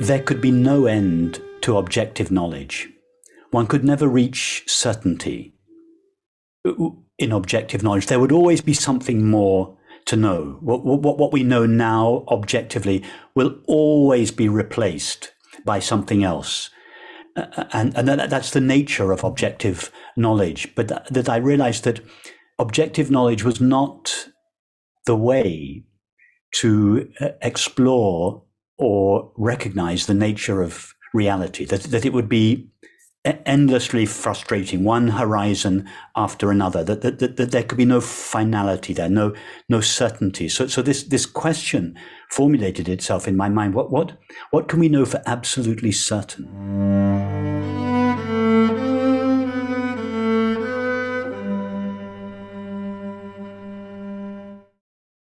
there could be no end to objective knowledge. One could never reach certainty in objective knowledge. There would always be something more to know. What, what, what we know now objectively will always be replaced by something else. And, and that, that's the nature of objective knowledge. But that, that I realized that objective knowledge was not the way to uh, explore or recognize the nature of reality, that, that it would be endlessly frustrating, one horizon after another, that, that, that, that, there could be no finality there, no, no certainty. So, so this, this question formulated itself in my mind. What, what, what can we know for absolutely certain?